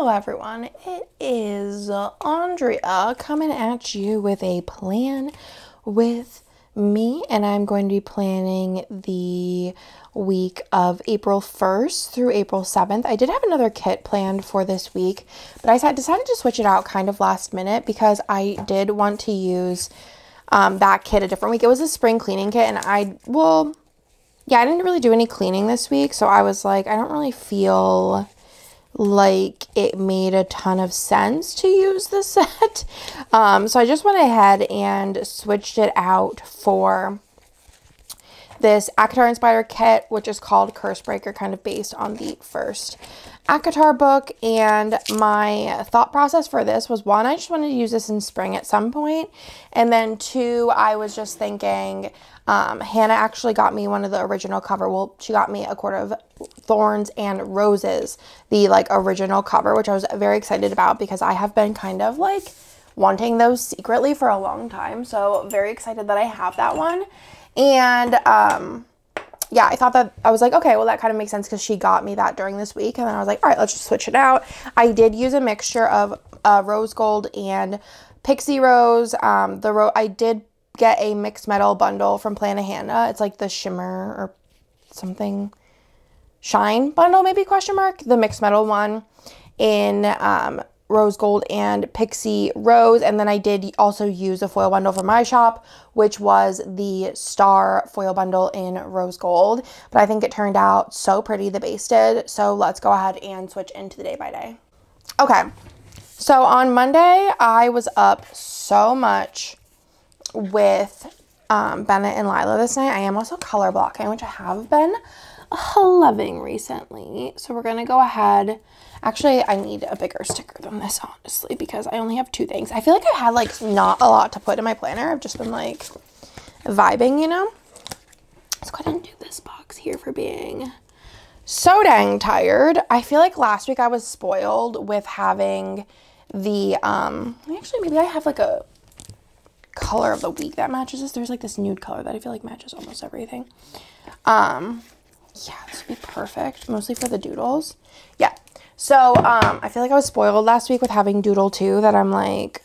Hello, everyone. It is Andrea coming at you with a plan with me, and I'm going to be planning the week of April 1st through April 7th. I did have another kit planned for this week, but I decided to switch it out kind of last minute because I did want to use um, that kit a different week. It was a spring cleaning kit, and I, well, yeah, I didn't really do any cleaning this week, so I was like, I don't really feel like it made a ton of sense to use the set. Um, so I just went ahead and switched it out for this ACOTAR Inspired kit, which is called Curse Breaker, kind of based on the first ACOTAR book. And my thought process for this was one, I just wanted to use this in spring at some point. And then two, I was just thinking, um, Hannah actually got me one of the original cover. Well, she got me a Court of Thorns and Roses, the like original cover, which I was very excited about because I have been kind of like wanting those secretly for a long time. So very excited that I have that one. And um, yeah, I thought that I was like, okay, well, that kind of makes sense because she got me that during this week. And then I was like, all right, let's just switch it out. I did use a mixture of uh, rose gold and pixie rose. Um, the ro- I did get a mixed metal bundle from Plannahannah. It's like the shimmer or something shine bundle, maybe question mark. The mixed metal one in um, rose gold and pixie rose. And then I did also use a foil bundle from my shop, which was the star foil bundle in rose gold. But I think it turned out so pretty, the base did. So let's go ahead and switch into the day by day. Okay. So on Monday, I was up so much with um, Bennett and Lila this night. I am also color blocking, which I have been loving recently. So we're to go ahead. Actually, I need a bigger sticker than this, honestly, because I only have two things. I feel like I had like not a lot to put in my planner. I've just been like vibing, you know? Let's go ahead and do this box here for being so dang tired. I feel like last week I was spoiled with having the, um, actually maybe I have like a color of the week that matches this. There's like this nude color that I feel like matches almost everything. Um, yeah, this would be perfect, mostly for the doodles. Yeah, so um, I feel like I was spoiled last week with having Doodle 2 that I'm like,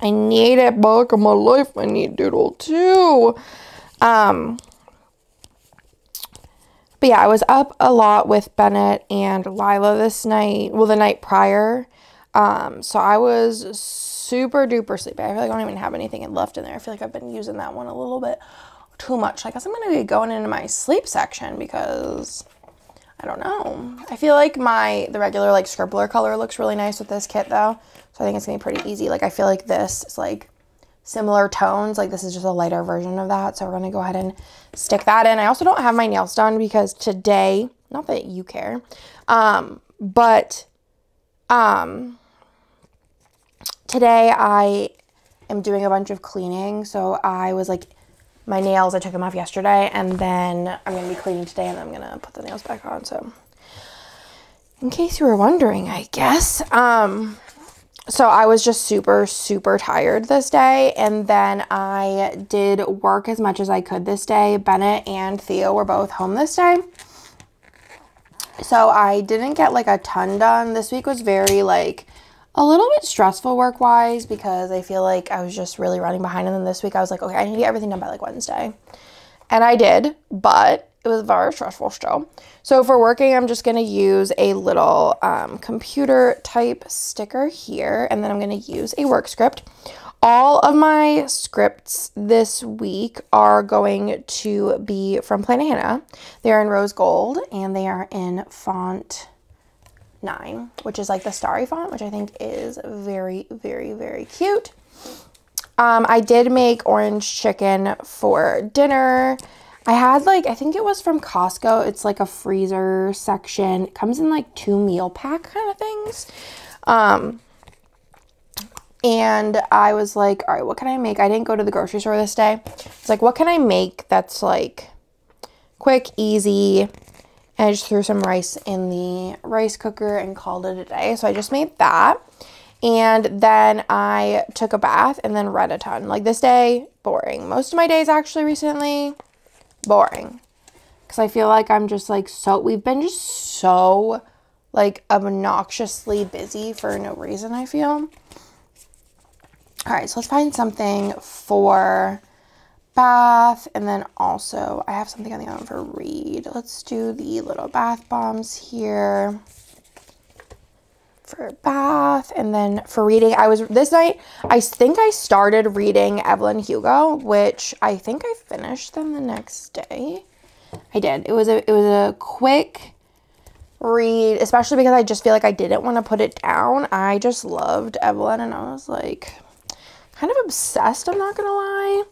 I need it back in my life. I need Doodle 2. Um, but yeah, I was up a lot with Bennett and Lila this night. Well, the night prior. Um, so I was super duper sleepy. I feel like I don't even have anything left in there. I feel like I've been using that one a little bit too much. I guess I'm going to be going into my sleep section because I don't know. I feel like my, the regular like scribbler color looks really nice with this kit though. So I think it's to be pretty easy. Like I feel like this is like similar tones. Like this is just a lighter version of that. So we're going to go ahead and stick that in. I also don't have my nails done because today, not that you care, um, but um, today I am doing a bunch of cleaning. So I was like, my nails, I took them off yesterday and then I'm going to be cleaning today and I'm going to put the nails back on. So in case you were wondering, I guess. Um, so I was just super, super tired this day. And then I did work as much as I could this day. Bennett and Theo were both home this day. So I didn't get like a ton done. This week was very like a little bit stressful work wise because I feel like I was just really running behind. And then this week I was like, okay, I need to get everything done by like Wednesday. And I did, but it was very stressful still. So for working, I'm just going to use a little um, computer type sticker here. And then I'm going to use a work script. All of my scripts this week are going to be from Plannahannah. They're in rose gold and they are in font 9, which is like the starry font, which I think is very, very, very cute. Um, I did make orange chicken for dinner. I had like, I think it was from Costco. It's like a freezer section. It comes in like two meal pack kind of things. Um, and I was like, all right, what can I make? I didn't go to the grocery store this day. It's like, what can I make that's like quick, easy, and I just threw some rice in the rice cooker and called it a day. So I just made that. And then I took a bath and then read a ton. Like this day, boring. Most of my days actually recently, boring. Because I feel like I'm just like so, we've been just so like obnoxiously busy for no reason, I feel. All right, so let's find something for bath and then also I have something on the oven for read. Let's do the little bath bombs here for bath and then for reading I was this night I think I started reading Evelyn Hugo which I think I finished them the next day. I did. It was a it was a quick read especially because I just feel like I didn't want to put it down. I just loved Evelyn and I was like kind of obsessed I'm not gonna lie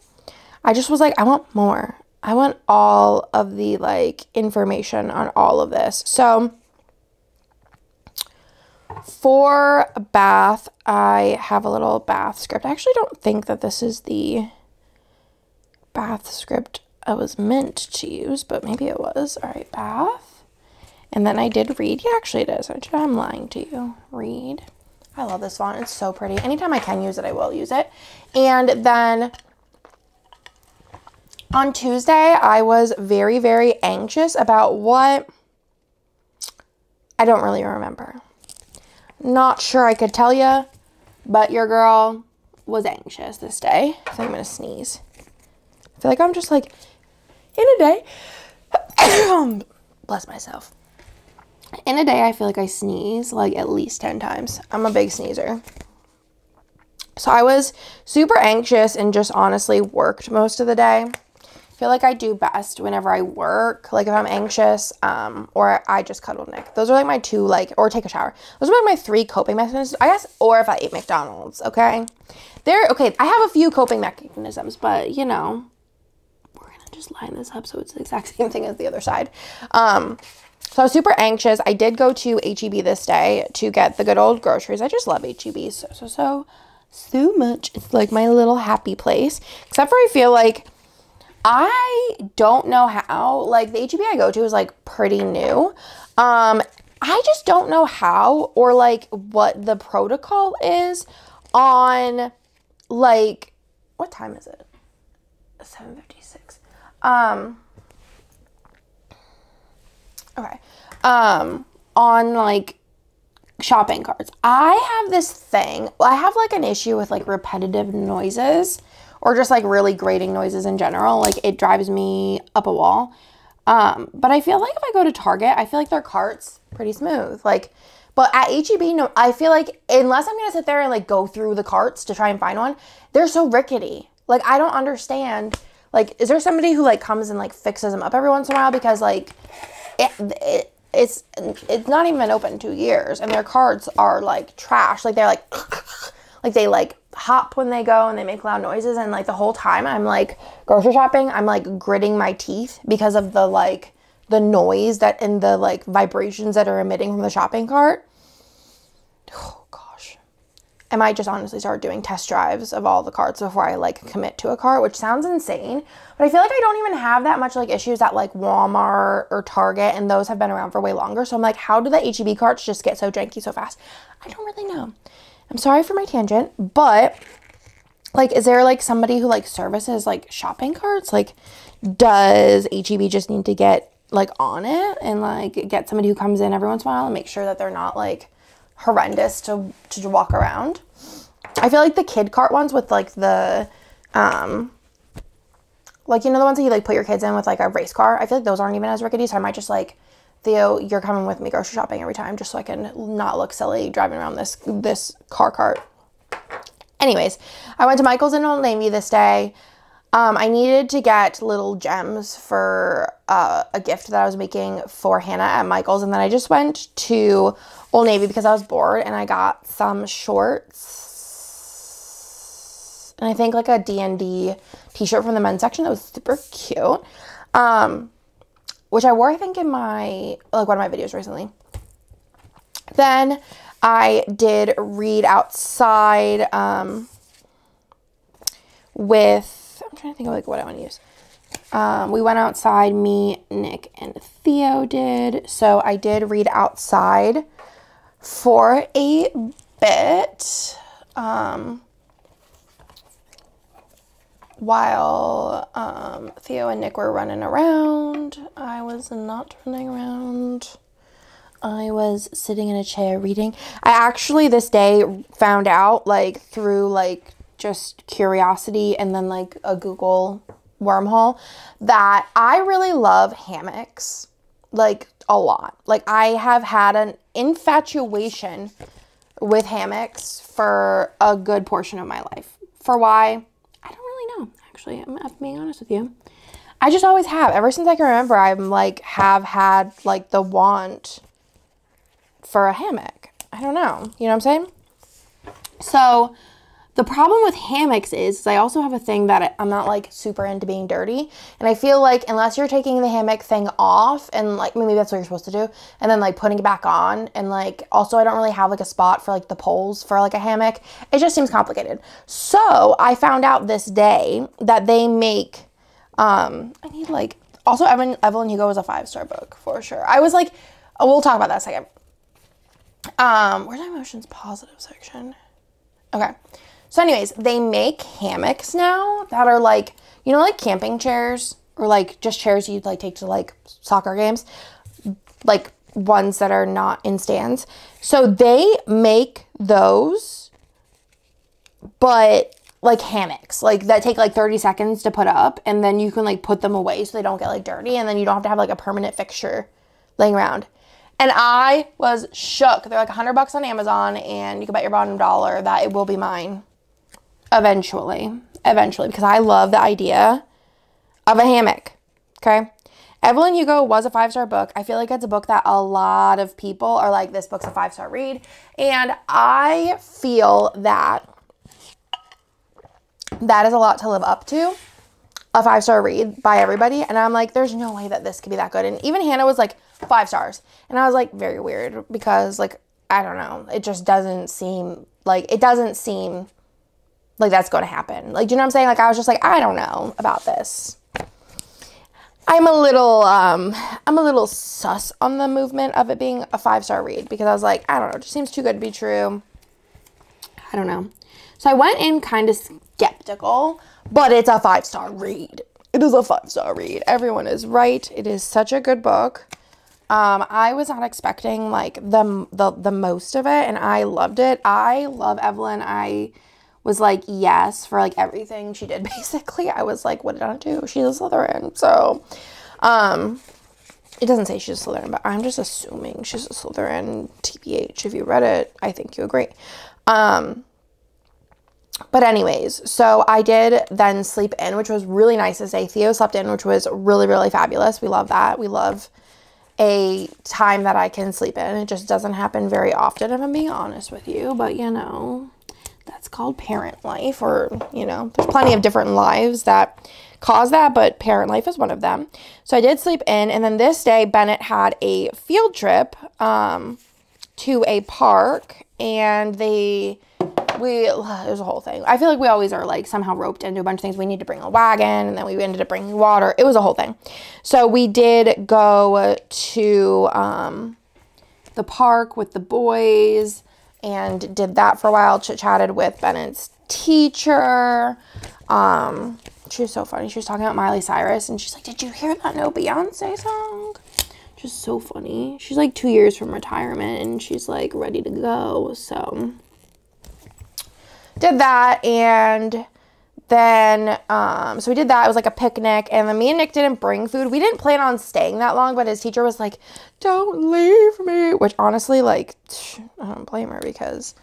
I just was like I want more I want all of the like information on all of this so for bath, I have a little bath script. I actually don't think that this is the bath script I was meant to use, but maybe it was. All right, bath. And then I did read. Yeah, actually it is. I'm lying to you. Read. I love this font. It's so pretty. Anytime I can use it, I will use it. And then on Tuesday, I was very, very anxious about what I don't really remember. Not sure I could tell you, but your girl was anxious this day. So I'm going to sneeze. I feel like I'm just like in a day. bless myself. In a day, I feel like I sneeze like at least 10 times. I'm a big sneezer. So I was super anxious and just honestly worked most of the day feel like I do best whenever I work, like if I'm anxious, um, or I just cuddle Nick. Those are like my two, like, or take a shower. Those are like my three coping mechanisms, I guess, or if I eat McDonald's, okay? There, okay, I have a few coping mechanisms, but you know, we're gonna just line this up so it's the exact same thing as the other side. Um, so I was super anxious. I did go to HEB this day to get the good old groceries. I just love HEB so, so, so, so much. It's like my little happy place. Except for I feel like I don't know how. Like the HEB I go to is like pretty new. Um, I just don't know how or like what the protocol is on like what time is it? 7:56. Um Okay. Um on like shopping carts. I have this thing. I have like an issue with like repetitive noises or just like really grating noises in general. Like it drives me up a wall. Um, but I feel like if I go to Target, I feel like their cart's pretty smooth. Like, but at HEB, no, I feel like unless I'm gonna sit there and like go through the carts to try and find one, they're so rickety. Like I don't understand. Like, is there somebody who like comes and like fixes them up every once in a while? Because like, it, it it's it's not even open two years, and their carts are like trash. Like they're like, like they like hop when they go and they make loud noises and like the whole time I'm like grocery shopping, I'm like gritting my teeth because of the like the noise that and the like vibrations that are emitting from the shopping cart. Oh gosh. I might just honestly start doing test drives of all the carts before I like commit to a cart, which sounds insane. But I feel like I don't even have that much like issues at like Walmart or Target, and those have been around for way longer. So I'm like, how do the HEB carts just get so janky so fast? I don't really know. I'm sorry for my tangent, but like is there like somebody who like services like shopping carts? Like does HEB just need to get like on it and like get somebody who comes in every once in a while and make sure that they're not like horrendous to to walk around? I feel like the kid cart ones with like the um like you know the ones that you like put your kids in with like a race car. I feel like those aren't even as rickety, so I might just like Theo, you're coming with me grocery shopping every time just so I can not look silly driving around this this car cart. Anyways, I went to Michael's in Old Navy this day. Um, I needed to get little gems for uh, a gift that I was making for Hannah at Michael's, and then I just went to Old Navy because I was bored, and I got some shorts, and I think like a D and D T-shirt from the men's section that was super cute. Um, which I wore, I think, in my, like one of my videos recently. Then I did read outside um, with, I'm trying to think of like what I want to use. Um, we went outside, me, Nick, and Theo did. So I did read outside for a bit. Um, while um, Theo and Nick were running around, I was not running around. I was sitting in a chair reading. I actually this day found out like through like just curiosity and then like a Google wormhole that I really love hammocks like a lot. Like I have had an infatuation with hammocks for a good portion of my life. For why? Really know. Actually, I'm, I'm being honest with you. I just always have. Ever since I can remember, I'm like have had like the want for a hammock. I don't know. You know what I'm saying? So the problem with hammocks is, is I also have a thing that I'm not like super into being dirty. And I feel like unless you're taking the hammock thing off and like maybe that's what you're supposed to do and then like putting it back on and like also I don't really have like a spot for like the poles for like a hammock. It just seems complicated. So I found out this day that they make um I need like also Evan Evelyn Hugo was a five star book for sure. I was like oh, we'll talk about that second. Um where's my emotions positive section? Okay. So, anyways, they make hammocks now that are like, you know, like camping chairs or like just chairs you'd like take to like soccer games, like ones that are not in stands. So they make those, but like hammocks, like that take like 30 seconds to put up, and then you can like put them away so they don't get like dirty, and then you don't have to have like a permanent fixture laying around. And I was shook. They're like 100 bucks on Amazon, and you can bet your bottom dollar that it will be mine eventually. Eventually, because I love the idea of a hammock. Okay. Evelyn Hugo was a five star book. I feel like it's a book that a lot of people are like, this book's a five star read. And I feel that that is a lot to live up to. A five star read by everybody. And I'm like, there's no way that this could be that good. And even Hannah was like, five stars. And I was like, very weird because, like, I don't know. It just doesn't seem like, it doesn't seem like that's going to happen. Like, do you know what I'm saying? Like, I was just like, I don't know about this. I'm a little, um, I'm a little sus on the movement of it being a five star read because I was like, I don't know, it just seems too good to be true. I don't know. So I went in kind of skeptical, but it's a five star read. It is a five star read. Everyone is right. It is such a good book. Um, I was not expecting like the, the the most of it, and I loved it. I love Evelyn. I was like yes for like everything she did basically. I was like, what did I do? She's a Slytherin. So um it doesn't say she's a Slytherin, but I'm just assuming she's a Slytherin. TBH. If you read it, I think you agree. Um but anyways, so I did then sleep in, which was really nice to say. Theo slept in, which was really, really fabulous. We love that. We love a time that I can sleep in. It just doesn't happen very often, if I'm being honest with you. But you know, that's called parent life or you know there's plenty of different lives that cause that but parent life is one of them. So i did sleep in and then this day bennett had a field trip um, to a park and they we there's a whole thing. I feel like we always are like somehow roped into a bunch of things. We need to bring a wagon and then we ended up bringing water. It was a whole thing. So we did go to um, the park with the boys and did that for a while. Chit chatted with Bennett's teacher. Um, she was so funny. She was talking about Miley Cyrus, and she's like, "Did you hear that no Beyonce song?" Just so funny. She's like two years from retirement, and she's like ready to go. So did that, and then um, so we did that. It was like a picnic, and then me and Nick didn't bring food. We didn't plan on staying that long, but his teacher was like, "Don't leave me," which honestly, like, I don't blame her because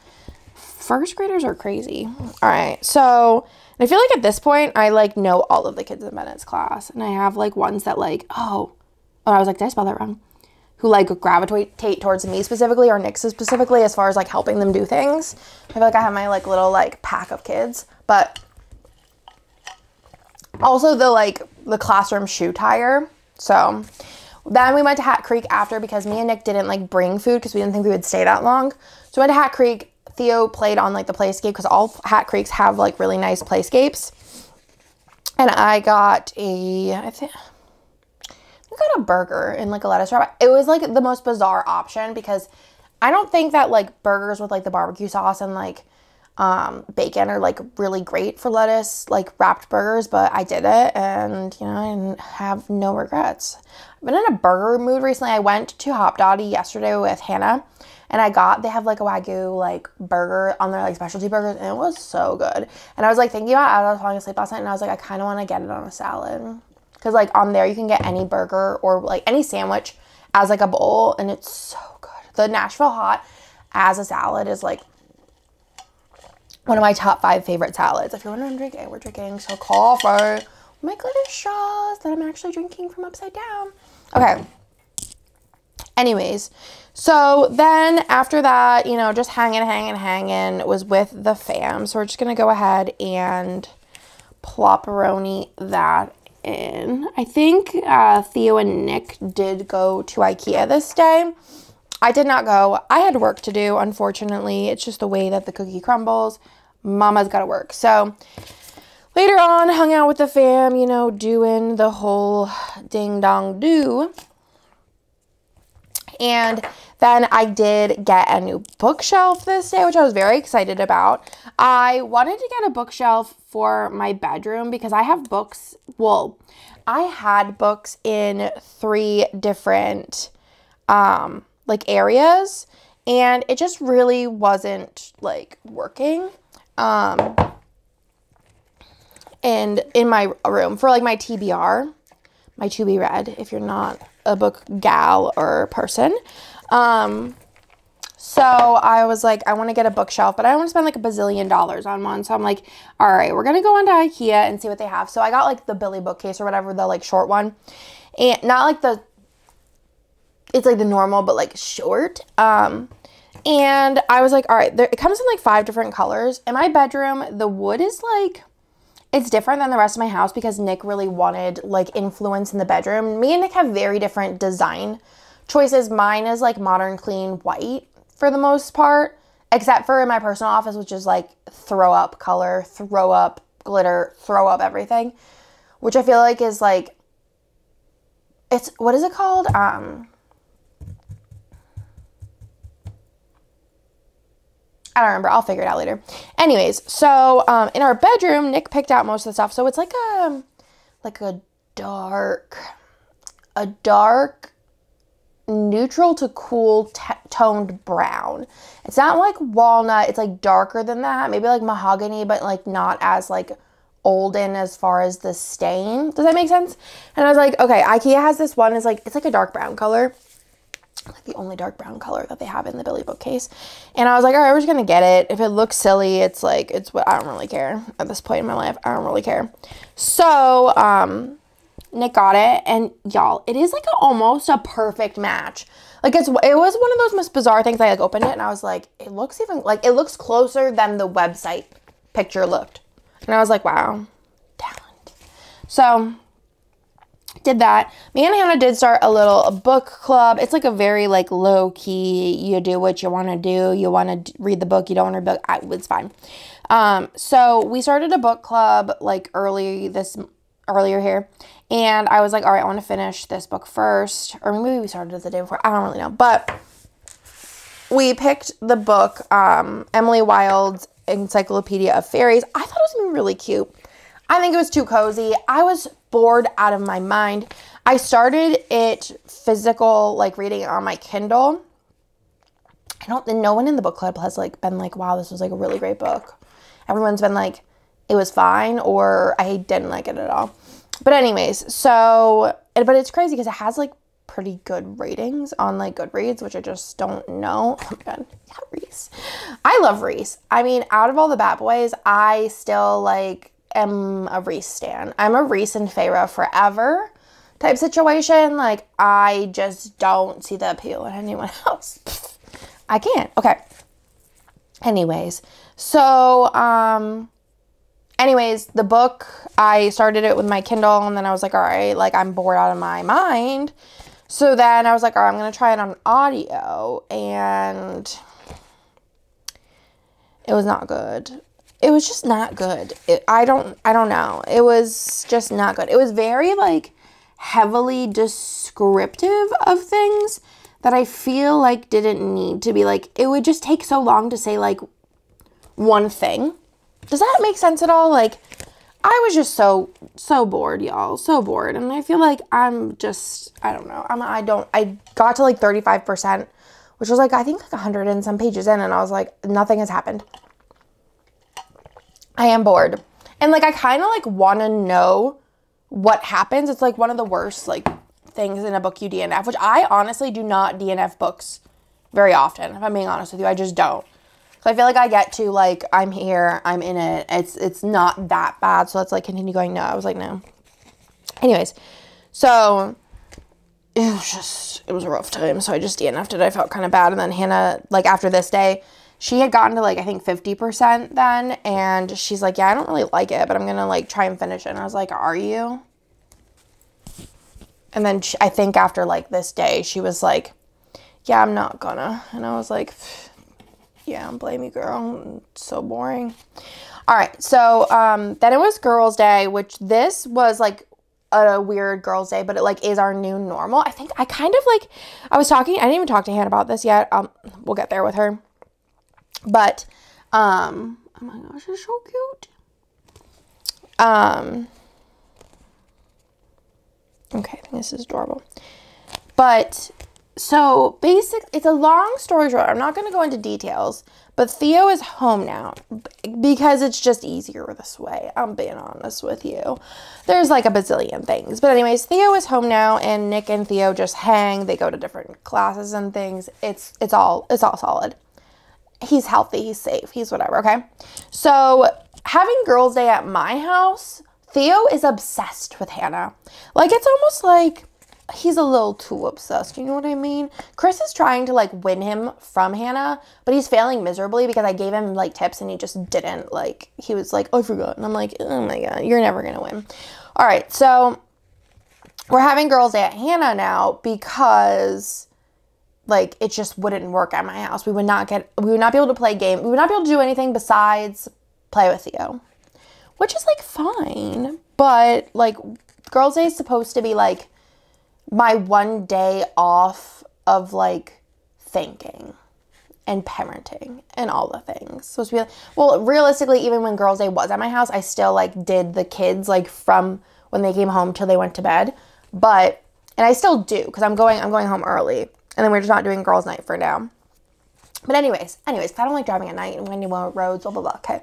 first graders are crazy. All right, so I feel like at this point, I like know all of the kids in Bennett's class, and I have like ones that like, oh, oh, I was like, did I spell that wrong? Who like gravitate towards me specifically or Nick specifically as far as like helping them do things. I feel like I have my like little like pack of kids, but also the like the classroom shoe tire. So then we went to Hat Creek after because me and Nick didn't like bring food because we didn't think we would stay that long. So we went to Hat Creek. Theo played on like the playscape because all Hat Creeks have like really nice playscapes. And I got a I think I got a burger in like a lettuce wrap. It was like the most bizarre option because I don't think that like burgers with like the barbecue sauce and like um, bacon are like really great for lettuce, like wrapped burgers, but I did it and you know, I have no regrets. I've been in a burger mood recently. I went to Hopdoddy yesterday with Hannah and I got, they have like a Wagyu like burger on their like specialty burgers and it was so good. And I was like thinking about it, I was falling asleep last night and I was like, I kind of want to get it on a salad. Cause like on there you can get any burger or like any sandwich as like a bowl and it's so good. The Nashville hot as a salad is like one of my top five favorite salads. If you're wondering I'm drinking, we're drinking so coffee. My glitter straws that I'm actually drinking from upside down. Okay. Anyways, so then after that, you know, just hanging, hanging, hanging was with the fam. So we're just to go ahead and plopperoni that in. I think uh, Theo and Nick did go to Ikea this day. I did not go. I had work to do, unfortunately. It's just the way that the cookie crumbles. Mama's got to work. So later on, hung out with the fam, you know, doing the whole ding dong do. And then I did get a new bookshelf this day, which I was very excited about. I wanted to get a bookshelf for my bedroom because I have books. Well, I had books in three different um, like areas and it just really wasn't like working um and in my room for like my TBR my to be read if you're not a book gal or person um so I was like, I want to get a bookshelf, but I don't want to spend like a bazillion dollars on one. So I'm like, all right, we're gonna go onto IKEA and see what they have. So I got like the Billy bookcase or whatever, the like short one, and not like the it's like the normal but like short. Um, and I was like, all right, there, it comes in like five different colors. In my bedroom, the wood is like it's different than the rest of my house because Nick really wanted like influence in the bedroom. Me and Nick have very different design choices. Mine is like modern clean white for the most part, except for in my personal office, which is like throw up color, throw up glitter, throw up everything, which I feel like is like it's what is it called? Um I don't remember. I'll figure it out later. Anyways, so um, in our bedroom, Nick picked out most of the stuff. So it's like a like a dark, a dark neutral to cool t- toned brown. It's not like walnut. It's like darker than that. Maybe like mahogany, but like not as like olden as far as the stain. Does that make sense? And I was like, okay, IKEA has this one. It's like it's like a dark brown color like the only dark brown color that they have in the Billy bookcase. And I was like, all right, we're just gonna get it. If it looks silly, it's like it's what I don't really care at this point in my life. I don't really care. So um Nick got it, and y'all, it is like a, almost a perfect match. Like it's it was one of those most bizarre things. I like opened it and I was like, it looks even like it looks closer than the website picture looked. And I was like, wow, talent. So did that. Me and Hannah did start a little book club. It's like a very like low key. You do what you want to do. You want to read the book. You don't want to book. I, it's fine. Um, so we started a book club like early this earlier here, and I was like, all right, I want to finish this book first, or maybe we started it the day before. I don't really know, but we picked the book um, Emily Wilde's Encyclopedia of Fairies. I thought it was really cute. I think it was too cozy. I was bored out of my mind. I started it physical, like reading it on my Kindle. I don't, no one in the book club has like been like, wow, this was like a really great book. Everyone's been like, it was fine, or I didn't like it at all. But anyways, so, but it's crazy because it has like pretty good ratings on like Goodreads, which I just don't know. Oh my god, yeah, Rhys. I love Rhys. I mean, out of all the Bat Boys, I still like am a Rhys stan. I'm a Rhys and Feyre forever type situation. Like I just don't see the appeal in anyone else. I can't. Okay. Anyways, so um anyways, the book I started it with my Kindle and then I was like, all right, like I'm bored out of my mind. So then I was like, all right, I'm gonna try it on audio and it was not good it was just not good. It, I don't I don't know. It was just not good. It was very like heavily descriptive of things that I feel like didn't need to be like it would just take so long to say like one thing. Does that make sense at all? Like, I was just so so bored, y'all, so bored, and I feel like I'm just I don't know. I'm I don't I got to like 35 percent, which was like I think like 100 and some pages in, and I was like nothing has happened. I am bored, and like I kind of like want to know what happens. It's like one of the worst like things in a book you DNF, which I honestly do not DNF books very often. If I'm being honest with you, I just don't. So I feel like I get to like I'm here, I'm in it. It's it's not that bad. So let's like continue going. No, I was like no. Anyways, so it was just it was a rough time. So I just DNF'd it. I felt kind of bad. And then Hannah, like after this day, she had gotten to like I think 50% then and she's like, "Yeah, I don't really like it, but I'm going to like try and finish it." And I was like, "Are you?" And then she, I think after like this day, she was like, "Yeah, I'm not gonna." And I was like, yeah, I'm blame you, girl. It's so boring. All right, so um, then it was Girls' Day, which this was like a weird Girls' Day, but it like is our new normal. I think I kind of like. I was talking. I didn't even talk to Hannah about this yet. Um, we'll get there with her. But, um, oh my gosh, it's so cute. Um. Okay, I think this is adorable. But so basic, it's a long story short. I'm not going to go into details, but Theo is home now because it's just easier this way. I'm being honest with you. There's like a bazillion things, but anyways, Theo is home now, and Nick and Theo just hang. They go to different classes and things. It's it's all it's all solid. He's healthy. He's safe. He's whatever. Okay. So having girls' day at my house, Theo is obsessed with Hannah. Like it's almost like he's a little too obsessed. You know what I mean? Chris is trying to like win him from Hannah, but he's failing miserably because I gave him like tips and he just didn't. Like, he was like, oh, I forgot. And I'm like, oh my God, you're never to win. All right. So we're having girls' day at Hannah now because like it just wouldn't work at my house. We would not get, we would not be able to play game. We would not be able to do anything besides play with Theo, which is like fine. But like, girls' day is supposed to be like, my one day off of like thinking and parenting and all the things. So to be like, well, realistically, even when Girls' Day was at my house, I still like did the kids like from when they came home till they went to bed. But and I still do because I'm going I'm going home early, and then we're just not doing girls' night for now. But anyways, anyways, I don't like driving at night and windy roads, blah blah blah. Okay.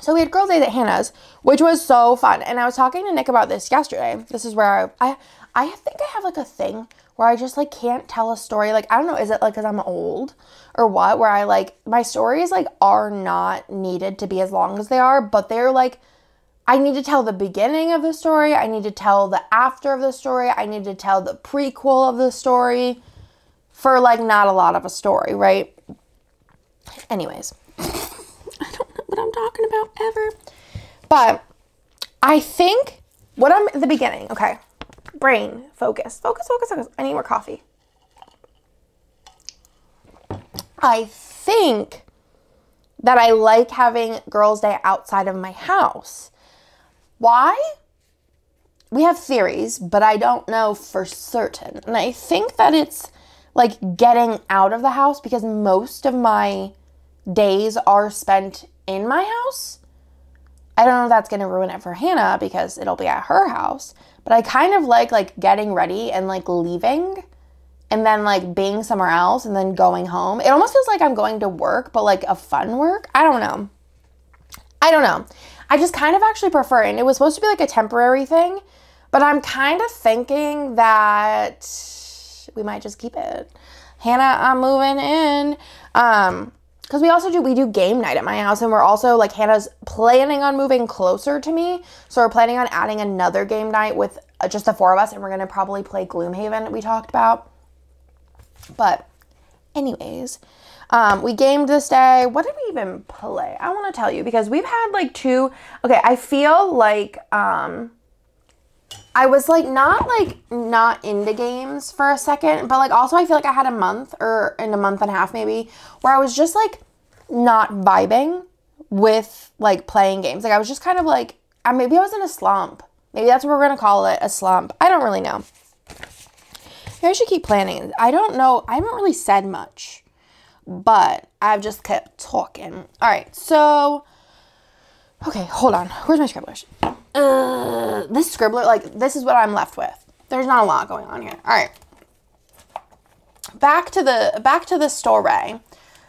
So we had girls' days at Hannah's, which was so fun. And I was talking to Nick about this yesterday. This is where I, I, I think I have like a thing where I just like can't tell a story. Like I don't know, is it like because I'm old or what? Where I like my stories like are not needed to be as long as they are, but they're like I need to tell the beginning of the story. I need to tell the after of the story. I need to tell the prequel of the story for like not a lot of a story, right? Anyways, I don't know what I'm talking about ever. But I think what I'm at the beginning, okay. Brain, focus, focus, focus, focus. I need more coffee. I think that I like having girls' day outside of my house. Why? We have theories, but I don't know for certain. And I think that it's like getting out of the house because most of my days are spent in my house. I don't know if that's going to ruin it for Hannah because it'll be at her house, but I kind of like like getting ready and like leaving and then like being somewhere else and then going home. It almost feels like I'm going to work, but like a fun work. I don't know. I don't know. I just kind of actually prefer it. And it was supposed to be like a temporary thing, but I'm kind of thinking that we might just keep it. Hannah, I'm moving in. Um, because we also do we do game night at my house and we're also like hannah's planning on moving closer to me so we're planning on adding another game night with uh, just the four of us and we're going to probably play gloomhaven we talked about but anyways um, we gamed this day what did we even play i want to tell you because we've had like two okay i feel like um I was like not like not into games for a second, but like also I feel like I had a month or in a month and a half maybe where I was just like not vibing with like playing games. Like I was just kind of like maybe I was in a slump. Maybe that's what we're gonna call it, a slump. I don't really know. Maybe I should keep planning. I don't know. I haven't really said much but I've just kept talking. All right, so okay, hold on. Where's my scribblers? Uh, this scribbler, like this is what I'm left with. There's not a lot going on here. All right, back to the back to the story.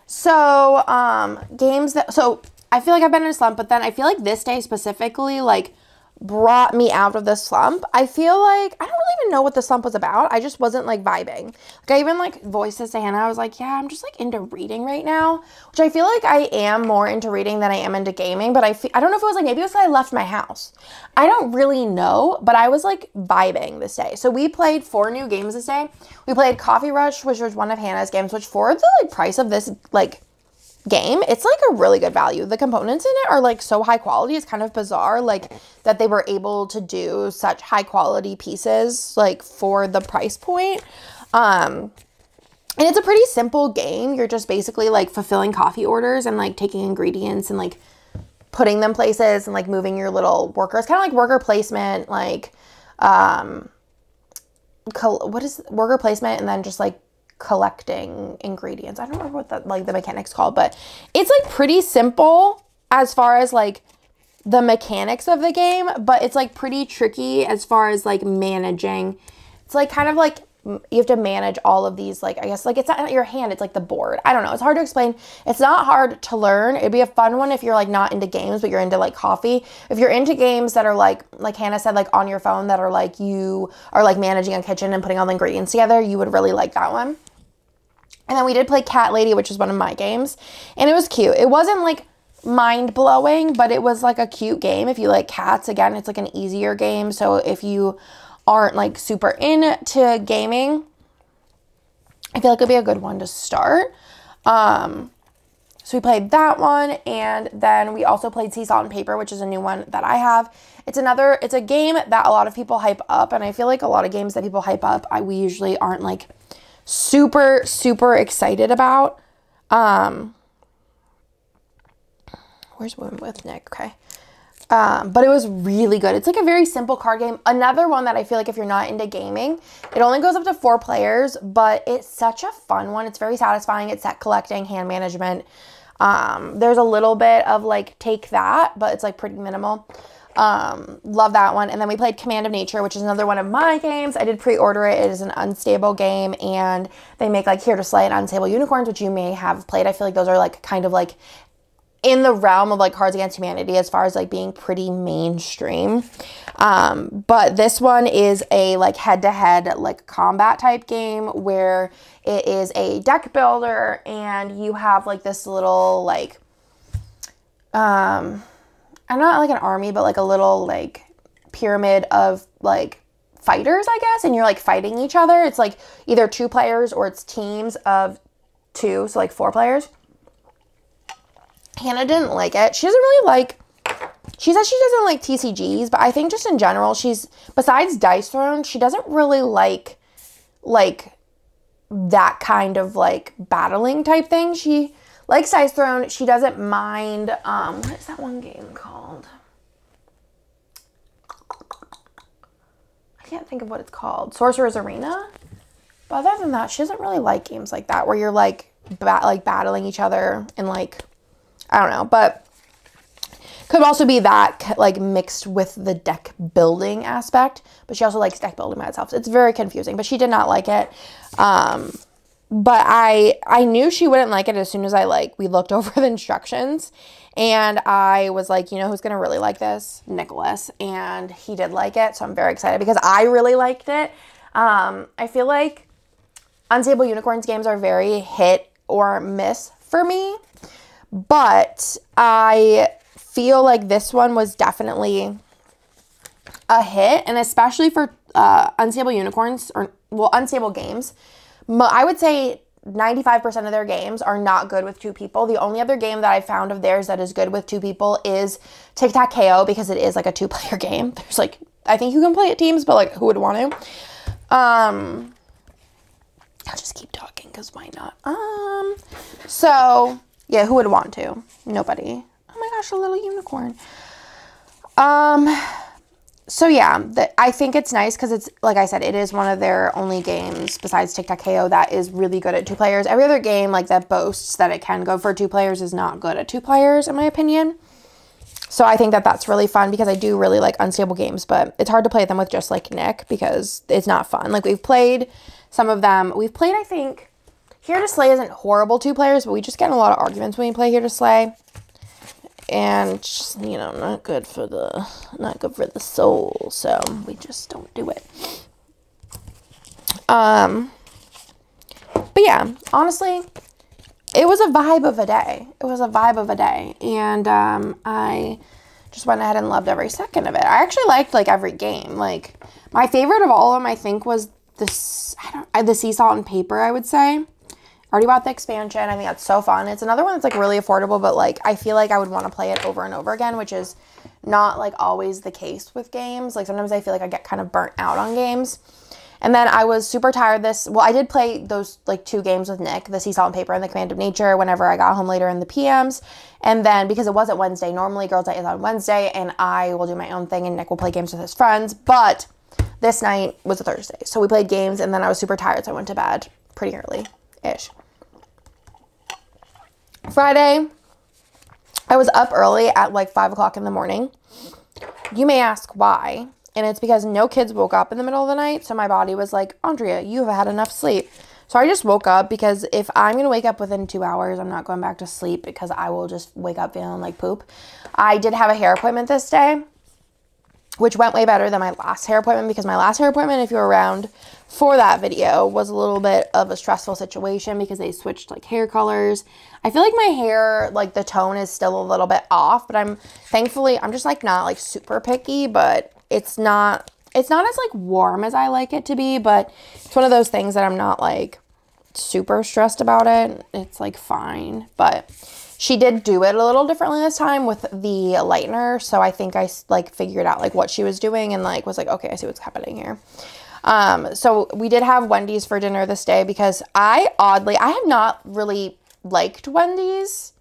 So um, games that so I feel like I've been in a slump, but then I feel like this day specifically, like brought me out of the slump. I feel like I don't really even know what the slump was about. I just wasn't like vibing. Like I even like voiced this to Hannah. I was like, yeah, I'm just like into reading right now, which I feel like I am more into reading than I am into gaming. But I I don't know if it was like maybe it was I left my house. I don't really know, but I was like vibing this day. So we played four new games this day. We played Coffee Rush, which was one of Hannah's games, which for the like price of this like game, it's like a really good value. The components in it are like so high quality. It's kind of bizarre, like that they were able to do such high quality pieces like for the price point. Um, and it's a pretty simple game. You're just basically like fulfilling coffee orders and like taking ingredients and like putting them places and like moving your little workers, kind of like worker placement, like um, what is worker placement, and then just like collecting ingredients. I don't remember what the like the mechanics called, but it's like pretty simple as far as like the mechanics of the game, but it's like pretty tricky as far as like managing. It's like kind of like you have to manage all of these like i guess like it's not your hand it's like the board. I don't know. It's hard to explain. It's not hard to learn. It'd be a fun one if you're like not into games but you're into like coffee. If you're into games that are like like hannah said like on your phone that are like you are like managing a kitchen and putting all the ingredients together you would really like that one and then we did play Cat Lady, which is one of my games. And it was cute. It wasn't like mind blowing, but it was like a cute game. If you like cats, again, it's like an easier game. So if you aren't like super into gaming, I feel like it'd be a good one to start. Um, so we played that one, and then we also played Sea Salt and Paper, which is a new one that I have. It's another, it's a game that a lot of people hype up, and I feel like a lot of games that people hype up, I we usually aren't like super, super excited about. Um, where's one with Nick? Okay. Um, but it was really good. It's like a very simple card game. Another one that I feel like if you're not into gaming, it only goes up to four players, but it's such a fun one. It's very satisfying. It's set collecting, hand management. Um, there's a little bit of like take that, but it's like pretty minimal. Um, love that one. And then we played Command of Nature, which is another one of my games. I did pre-order it. It is an unstable game, and they make like Here to Slay and Unstable Unicorns, which you may have played. I feel like those are like kind of like in the realm of like Cards Against Humanity as far as like being pretty mainstream. Um, but this one is a like head-to-head like combat type game where it is a deck builder and you have like this little like um I'm not like an army, but like a little like pyramid of like fighters, I guess, and you're like fighting each other. It's like either two players or it's teams of two, so like four players. Hannah didn't like it. She doesn't really like she says she doesn't like TCGs, but I think just in general, she's besides Dice Throne, she doesn't really like like that kind of like battling type thing. She likes Dice Throne, she doesn't mind. Um, what is that one game called? I can't think of what it's called. Sorcerer's Arena. But other than that, she doesn't really like games like that where you're like bat- like battling each other and like I don't know, but could also be that like mixed with the deck building aspect. But she also likes deck building by itself. It's very confusing, but she did not like it. Um, but I I knew she wouldn't like it as soon as I like we looked over the instructions and I was like, you know who's going to really like this? Nicholas. And he did like it, so I'm very excited because I really liked it. Um, I feel like Unstable Unicorns games are very hit or miss for me, but I feel like this one was definitely a hit, and especially for uh, Unstable Unicorns or well, Unstable games I would say 95% of their games are not good with two people. The only other game that I found of theirs that is good with two people is Tic Tac KO because it is like a two player game. There's like, I think you can play it teams, but like, who would want to? Um, I'll just keep talking because why not? Um, so yeah, who would want to? Nobody. Oh my gosh, a little unicorn. Um, so yeah, the, I think it's nice because it's like I said, it is one of their only games besides Tic Tac KO that is really good at two players. Every other game like that boasts that it can go for two players is not good at two players, in my opinion. So I think that that's really fun because I do really like unstable games, but it's hard to play them with just like Nick because it's not fun. Like we've played some of them. We've played, I think, Here to Slay isn't horrible two players, but we just get in a lot of arguments when we play Here to Slay. And just, you know not good for the not good for the soul so we just don't do it. Um but yeah honestly it was a vibe of a day. It was a vibe of a day. And um i just went ahead and loved every second of it. I actually liked like every game. Like my favorite of all of them i think was this i don't I, the sea salt and paper i would say already bought the expansion. I think that's so fun. It's another one that's like really affordable, but like I feel like I would want to play it over and over again, which is not like always the case with games. Like sometimes I feel like I get kind of burnt out on games. And then I was super tired this well, I did play those like two games with Nick, the Sea Salt and Paper and the Command of Nature whenever I got home later in the PMs. And then because it wasn't Wednesday, normally girls' night is on Wednesday and I will do my own thing and Nick will play games with his friends. But this night was a Thursday. So we played games and then I was super tired, so I went to bed pretty early ish. Friday, I was up early at like five o'clock in the morning. You may ask why. And it's because no kids woke up in the middle of the night. So my body was like, Andrea, you have had enough sleep. So I just woke up because if I'm going to wake up within two hours, I'm not going back to sleep because I will just wake up feeling like poop. I did have a hair appointment this day, which went way better than my last hair appointment because my last hair appointment, if you're around for that video, was a little bit of a stressful situation because they switched like hair colors. I feel like my hair, like the tone is still a little bit off, but I'm thankfully, I'm just like not like super picky, but it's not, it's not as like warm as I like it to be, but it's one of those things that I'm not like super stressed about it. It's like fine, but she did do it a little differently this time with the lightener. So I think I like figured out like what she was doing and like was like, okay, I see what's happening here. Um, so we did have Wendy's for dinner this day because I oddly, I have not really liked Wendy's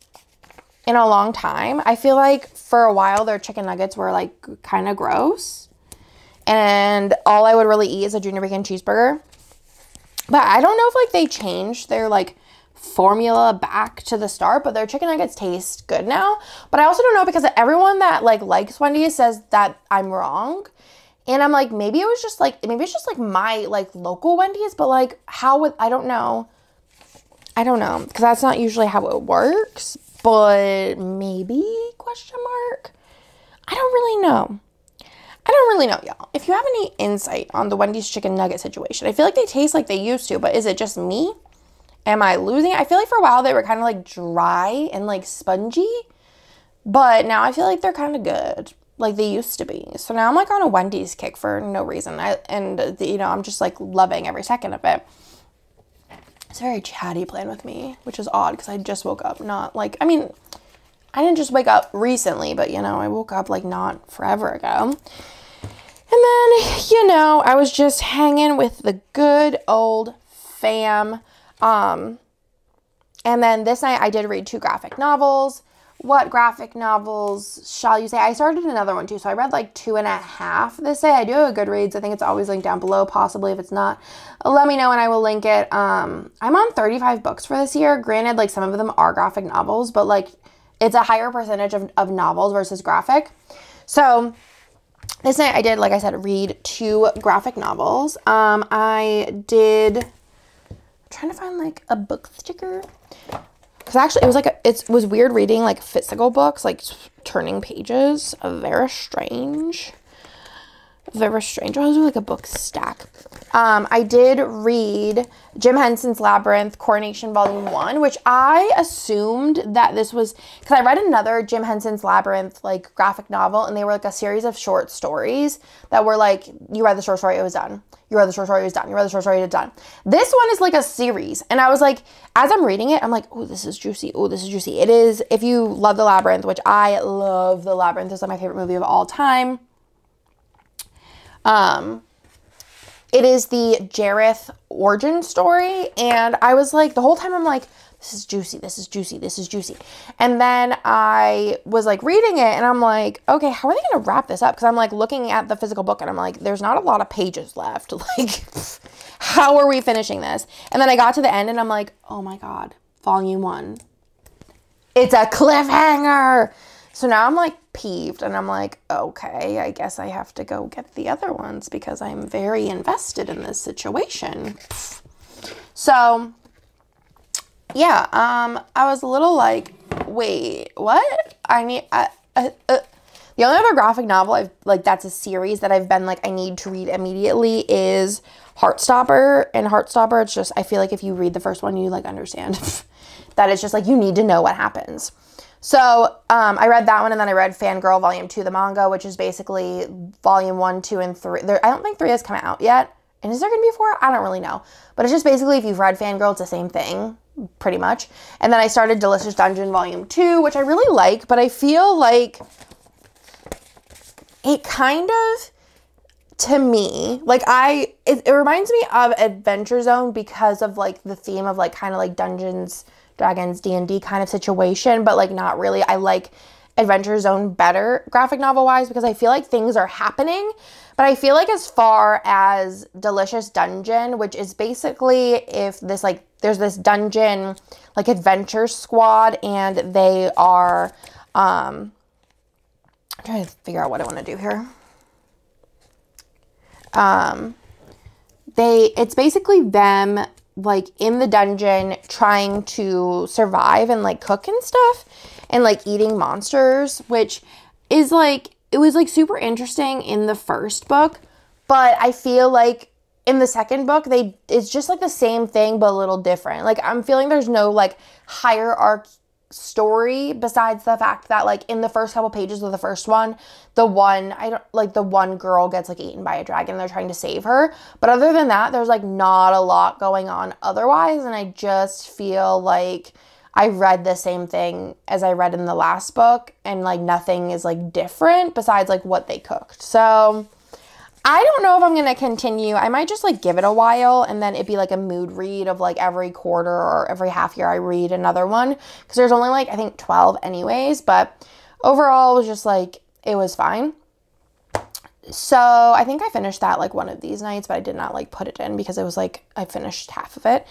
in a long time. I feel like for a while their chicken nuggets were like kind of gross. And all I would really eat is a junior bacon cheeseburger. But I don't know if like they changed their like formula back to the start, but their chicken nuggets taste good now. But I also don't know because everyone that like likes Wendy's says that I'm wrong. And I'm like, maybe it was just like maybe it's just like my like local Wendy's, but like how would I don't know. I don't know because that's not usually how it works, but maybe question mark. I don't really know. I don't really know, y'all. If you have any insight on the Wendy's chicken nugget situation, I feel like they taste like they used to, but is it just me? Am I losing? I feel like for a while they were kind of like dry and like spongy, but now I feel like they're kind of good, like they used to be. So now I'm like on a Wendy's kick for no reason. I and you know I'm just like loving every second of it it's a very chatty playing with me, which is odd because I just woke up. Not like, I mean, I didn't just wake up recently, but you know, I woke up like not forever ago. And then, you know, I was just hanging with the good old fam. Um, and then this night I did read two graphic novels what graphic novels shall you say? I started another one too, so I read like two and a half this day. I do have a Goodreads. I think it's always linked down below, possibly if it's not. Let me know and I will link it. Um, I'm on 35 books for this year. Granted, like some of them are graphic novels, but like it's a higher percentage of, of novels versus graphic. So this night I did, like I said, read two graphic novels. Um, I did I'm trying to find like a book sticker because actually it was like a, it was weird reading like physical books like turning pages. Very strange strange i was doing like a book stack um i did read jim henson's labyrinth coronation volume one which i assumed that this was because i read another jim henson's labyrinth like graphic novel and they were like a series of short stories that were like you read the short story it was done you read the short story, it was done. You read the short story, it was done. This one is like a series. And I was like, as I'm reading it, I'm like, oh, this is juicy. Oh, this is juicy. It is, if you love The Labyrinth, which I love The Labyrinth, it's like my favorite movie of all time. Um, it is the Jareth origin story. And I was like, the whole time I'm like, this is juicy, this is juicy, this is juicy. And then I was like reading it and I'm like, okay, how are they gonna wrap this up? Because I'm like looking at the physical book and I'm like, there's not a lot of pages left. Like, how are we finishing this? And then I got to the end and I'm like, oh my God, volume one. It's a cliffhanger. So now I'm like peeved and I'm like, okay, I guess I have to go get the other ones because I'm very invested in this situation. So yeah, um, I was a little like, wait, what? I need, uh, uh, uh. the only other graphic novel I've like that's a series that I've been like I need to read immediately is Heartstopper. And Heartstopper, it's just I feel like if you read the first one, you like understand that it's just like you need to know what happens. So um, I read that one, and then I read Fangirl Volume Two, the manga, which is basically Volume One, Two, and Three. There, I don't think three has come out yet. And is there gonna be four? I don't really know. But it's just basically if you've read Fangirl, it's the same thing pretty much. And then I started Delicious Dungeon Volume 2, which I really like, but I feel like it kind of to me like i it, it, reminds me of adventure zone because of like the theme of like kind of like dungeons dragons d&d kind of situation but like not really i like adventure zone better graphic novel wise because i feel like things are happening but i feel like as far as delicious dungeon which is basically if this like there's this dungeon like adventure squad and they are um I'm trying to figure out what I want to do here. Um they it's basically them like in the dungeon trying to survive and like cook and stuff and like eating monsters, which is like it was like super interesting in the first book, but I feel like in the second book they it's just like the same thing but a little different. Like i'm feeling there's no like higher arc story besides the fact that like in the first couple pages of the first one the one i don't like the one girl gets like eaten by a dragon they're trying to save her. But other than that there's like not a lot going on otherwise. And i just feel like i read the same thing as i read in the last book and like nothing is like different besides like what they cooked. So I don't know if I'm gonna continue. I might just like give it a while and then it'd be like a mood read of like every quarter or every half year I read another one because there's only like I think 12 anyways. But overall, it was just like it was fine. So I think I finished that like one of these nights, but I did not like put it in because it was like I finished half of it.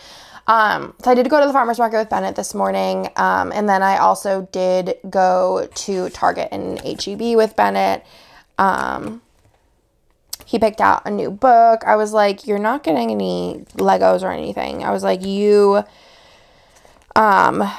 Um, so I did go to the farmer's market with Bennett this morning. Um, and then I also did go to Target and HEB with Bennett. Um, he picked out a new book. I was like, You're not getting any Legos or anything. I was like, You, um,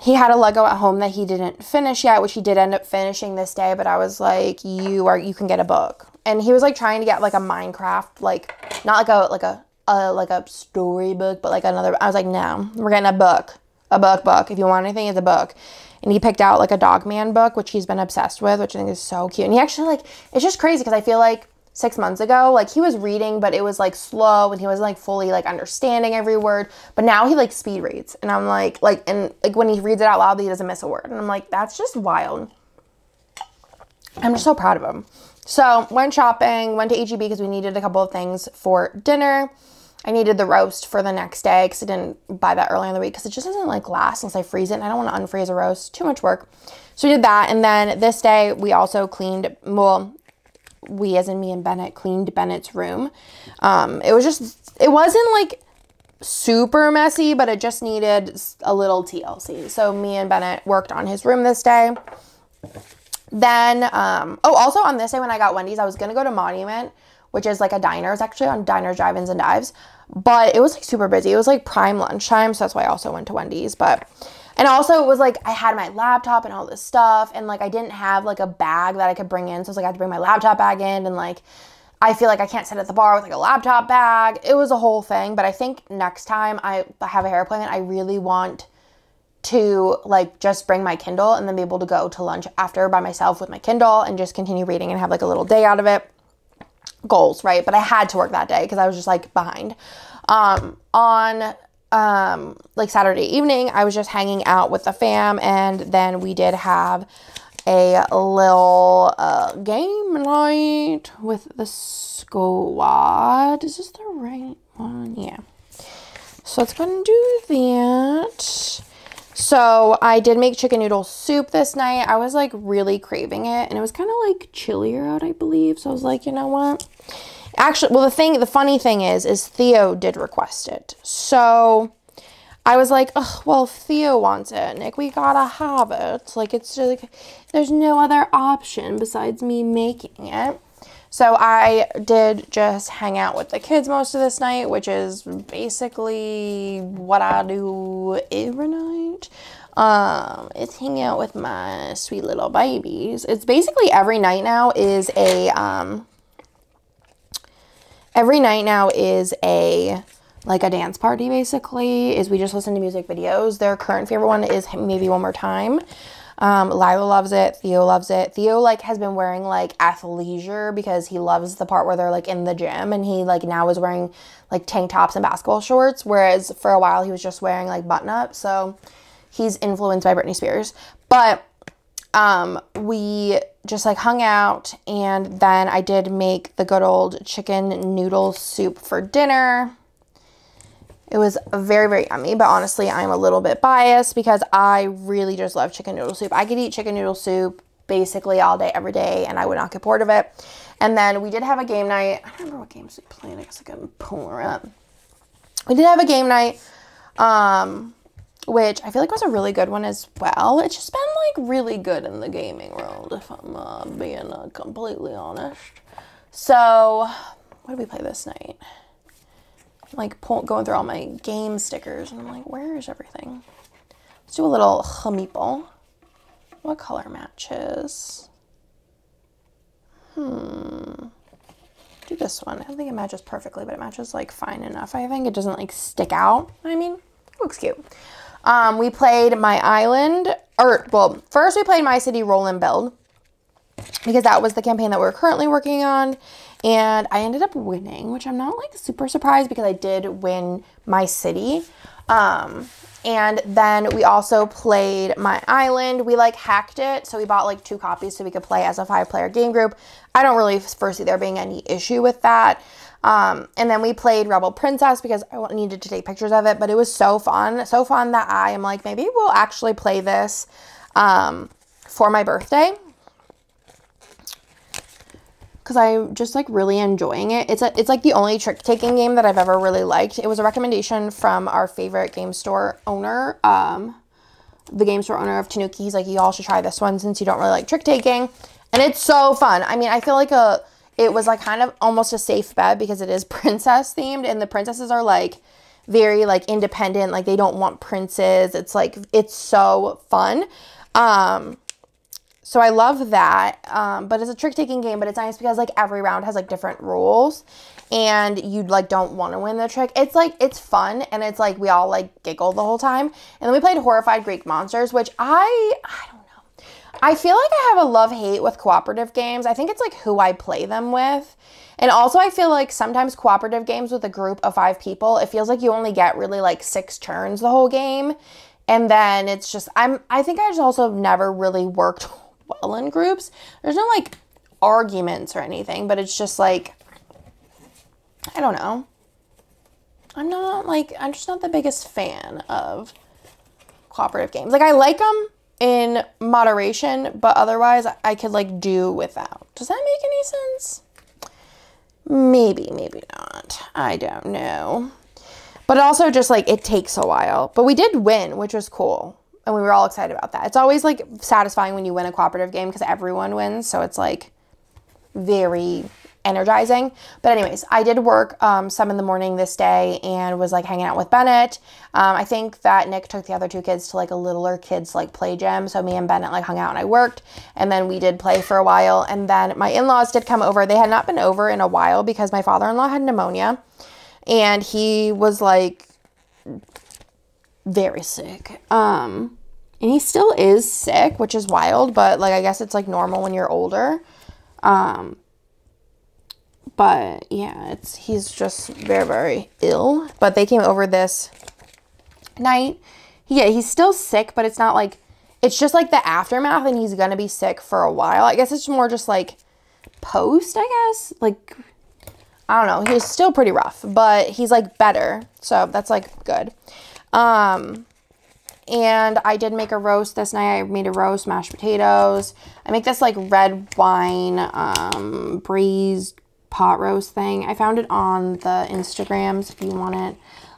he had a Lego at home that he didn't finish yet, which he did end up finishing this day, but I was like, You are, you can get a book. And he was like trying to get like a Minecraft, like, not like a, like a, a like a storybook, but like another. I was like, No, we're getting a book. A book, book. If you want anything, it's a book and he picked out like a dog man book, which he's been obsessed with, which I think is so cute. And he actually like it's just crazy because I feel like six months ago. Like he was reading but it was like slow and he wasn't like fully like understanding every word. But now he like speed reads. And i'm like like and like when he reads it out loud he doesn't miss a word. And i'm like that's just wild. I'm just so proud of him. So went shopping went to heb because we needed a couple of things for dinner. I needed the roast for the next day because i didn't buy that early in the week because it just doesn't like last unless i freeze it and i don't want to unfreeze a roast. Too much work. So we did that and then this day we also cleaned well we, as in me and Bennett, cleaned Bennett's room. Um, it was just, it wasn't like super messy, but it just needed a little TLC. So me and Bennett worked on his room this day. Then, um, oh, also on this day when I got Wendy's, I was gonna go to Monument, which is like a diner. It's actually on Diners, Drive-ins, and Dives, but it was like super busy. It was like prime lunchtime, so that's why I also went to Wendy's. But and also it was like I had my laptop and all this stuff and like I didn't have like a bag that I could bring in. So I was like I had to bring my laptop bag in and like I feel like I can't sit at the bar with like a laptop bag. It was a whole thing, but I think next time I have a hair appointment, I really want to like just bring my Kindle and then be able to go to lunch after by myself with my Kindle and just continue reading and have like a little day out of it. Goals, right? But I had to work that day because I was just like behind. Um, on um, like Saturday evening, I was just hanging out with the fam, and then we did have a little uh, game night with the squad. Is this the right one? Yeah. So let's go and do that. So I did make chicken noodle soup this night. I was like really craving it and it was kind of like chillier out, I believe. So I was like, you know what? Actually, well, the thing, the funny thing is, is Theo did request it. So I was like, oh, well, Theo wants it, Nick. We gotta have it. Like, it's just like, there's no other option besides me making it. So I did just hang out with the kids most of this night, which is basically what I do every night. Um, it's hang out with my sweet little babies. It's basically every night now is a, um, every night now is a, like a dance party basically, is we just listen to music videos. Their current favorite one is Baby One More Time. Um, Lila loves it. Theo loves it. Theo like has been wearing like athleisure because he loves the part where they're like in the gym and he like now is wearing like tank tops and basketball shorts. Whereas for a while he was just wearing like button up. So he's influenced by Britney Spears. But um, we just like hung out and then I did make the good old chicken noodle soup for dinner. It was very, very yummy, but honestly, I'm a little bit biased because I really just love chicken noodle soup. I could eat chicken noodle soup basically all day, every day, and I would not get bored of it. And then we did have a game night. I don't remember what games we played. I guess I can pull her up. We did have a game night, um, which I feel like was a really good one as well. It's just been like really good in the gaming world, if I'm uh, being uh, completely honest. So, what did we play this night? like pull, going through all my game stickers and I'm like, where is everything? Let's do a little meeple. What color matches? Hmm. Do this one. I don't think it matches perfectly, but it matches like fine enough. I think it doesn't like stick out. I mean, looks cute. Um, we played My Island, or well, first we played My City Roll and Build because that was the campaign that we're currently working on and I ended up winning, which I'm not like super surprised because I did win my city. Um, and then we also played My Island. We like hacked it, so we bought like two copies so we could play as a five player game group. I don't really foresee there being any issue with that. Um, and then we played Rebel Princess because I needed to take pictures of it, but it was so fun. So fun that I am like, maybe we'll actually play this um, for my birthday because I'm just like really enjoying it. It's a it's like the only trick taking game that I've ever really liked. It was a recommendation from our favorite game store owner, um, the game store owner of Tanuki. He's like, you all should try this one since you don't really like trick taking, and it's so fun. I mean, I feel like a it was like kind of almost a safe bet because it is princess themed, and the princesses are like very like independent. Like they don't want princes. It's like it's so fun. Um, so I love that. Um, but it's a trick taking game, but it's nice because like every round has like different rules and you like don't want to win the trick. It's like it's fun and it's like we all like giggle the whole time. And then we played Horrified Greek Monsters, which I I. I feel like I have a love hate with cooperative games. I think it's like who I play them with. And also I feel like sometimes cooperative games with a group of 5 people, it feels like you only get really like 6 turns the whole game. And then it's just I'm I think I just also never really worked well in groups. There's no like arguments or anything, but it's just like, I don't know. I'm not like, I'm just not the biggest fan of cooperative games. Like, I like them in moderation, but otherwise I could like do without. Does that make any sense? Maybe, maybe not. I don't know. But also just like it takes a while. But we did win, which was cool and we were all excited about that. It's always like satisfying when you win a cooperative game because everyone wins, so it's like very energizing. But anyways, I did work um, some in the morning this day and was like hanging out with Bennett. Um, I think that Nick took the other two kids to like a littler kids like play gym. So me and Bennett like hung out and I worked and then we did play for a while. And then my in-laws did come over. They had not been over in a while because my father-in-law had pneumonia and he was like very sick. Um, and he still is sick, which is wild, but like I guess it's like normal when you're older. Um, but yeah, it's he's just very very ill. But they came over this night. Yeah, he's still sick, but it's not like it's just like the aftermath, and he's gonna be sick for a while. I guess it's more just like post. I guess like I don't know. He's still pretty rough, but he's like better, so that's like good. Um, and I did make a roast this night. I made a roast, mashed potatoes. I make this like red wine um, braised pot roast thing. I found it on the Instagrams. If you want it,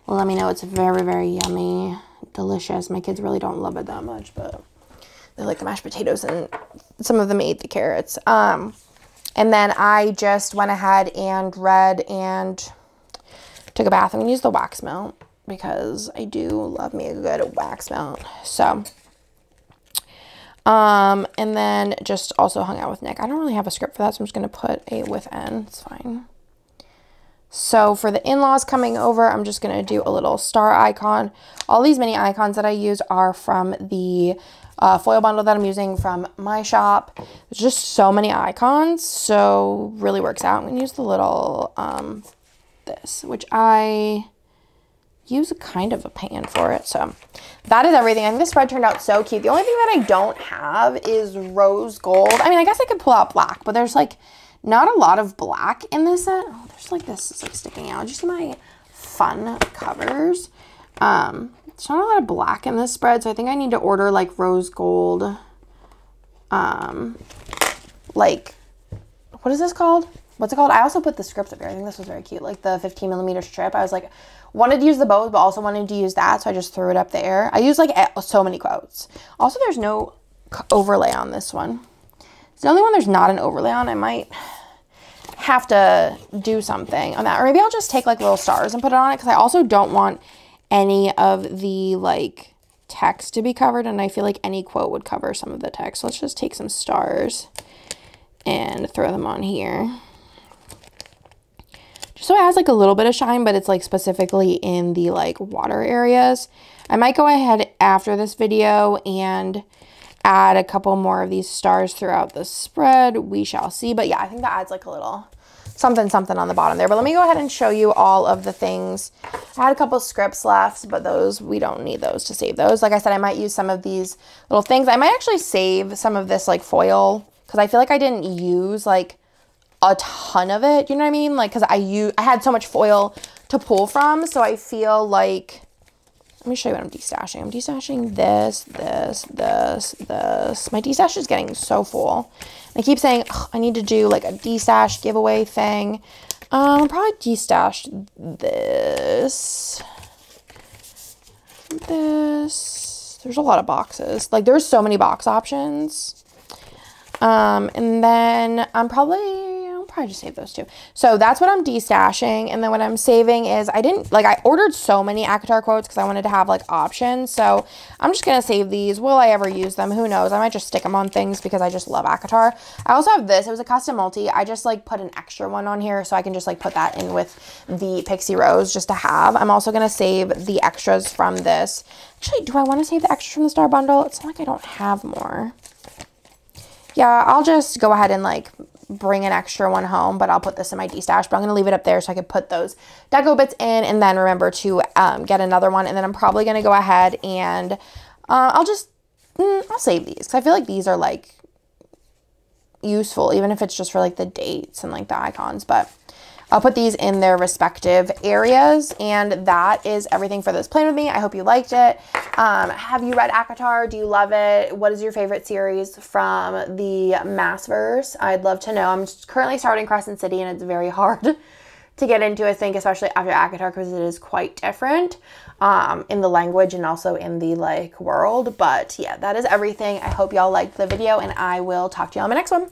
let me know. It's very, very yummy, delicious. My kids really don't love it that much, but they like the mashed potatoes and some of them ate the carrots. Um, and then I just went ahead and read and took a bath. I'm going to use the wax melt because I do love me a good wax melt. So, um, and then just also hung out with Nick. I don't really have a script for that, so I'm just going to put a with N. It's fine. So for the in-laws coming over, I'm just going to do a little star icon. All these mini icons that I use are from the uh, foil bundle that I'm using from my shop. There's just so many icons, so really works out. I'm going to use the little, um, this, which I use a kind of a pan for it. So that is everything. I think the spread turned out so cute. The only thing that I don't have is rose gold. I mean, I guess I could pull out black, but there's like not a lot of black in this set. Oh, there's like this is like sticking out. Just my fun covers. Um, there's not a lot of black in this spread, so I think I need to order like rose gold. Um, like, what is this called? What's it called? I also put the script up here. I think this was very cute. Like the 15 millimeter strip. I was like, wanted to use the both, but also wanted to use that. So I just threw it up there. I use like so many quotes. Also, there's no overlay on this one. It's the only one there's not an overlay on. I might have to do something on that. Or maybe I'll just take like little stars and put it on it because I also don't want any of the like text to be covered. And I feel like any quote would cover some of the text. So let's just take some stars and throw them on here so it has like a little bit of shine, but it's like specifically in the like water areas. I might go ahead after this video and add a couple more of these stars throughout the spread. We shall see. But yeah, I think that adds like a little something something on the bottom there. But let me go ahead and show you all of the things. I had a couple scripts left, but those, we don't need those to save those. Like I said, I might use some of these little things. I might actually save some of this like foil because I feel like I didn't use like a ton of it. You know what I mean? Like, cause I use, I had so much foil to pull from. So I feel like, let me show you what I'm destashing. I'm destashing this, this, this, this. My destash is getting so full. I keep saying I need to do like a destash giveaway thing. Um, I'll probably destash this, this. There's a lot of boxes. Like there's so many box options. Um, and then I'm probably probably just save those two. So that's what I'm destashing. And then what I'm saving is I didn't, like I ordered so many ACOTAR quotes because I wanted to have like options. So I'm just going to save these. Will I ever use them? Who knows? I might just stick them on things because I just love ACOTAR. I also have this. It was a custom multi. I just like put an extra one on here so I can just like put that in with the Pixie Rose just to have. I'm also going to save the extras from this. Actually, do I want to save the extras from the Star Bundle? It's not like I don't have more. Yeah, I'll just go ahead and like bring an extra one home, but I'll put this in my D-stash, but I'm going to leave it up there so I can put those deco bits in and then remember to um, get another one. And then I'm probably going to go ahead and uh, I'll just, mm, I'll save these because I feel like these are like useful, even if it's just for like the dates and like the icons, but I'll put these in their respective areas. And that is everything for this plan with me. I hope you liked it. Um, have you read ACOTAR? Do you love it? What is your favorite series from the Maasverse? I'd love to know. I'm currently starting Crescent City and it's very hard to get into, I think, especially after ACOTAR because it is quite different um, in the language and also in the like world. But yeah, that is everything. I hope y'all liked the video and I will talk to y'all in my next one.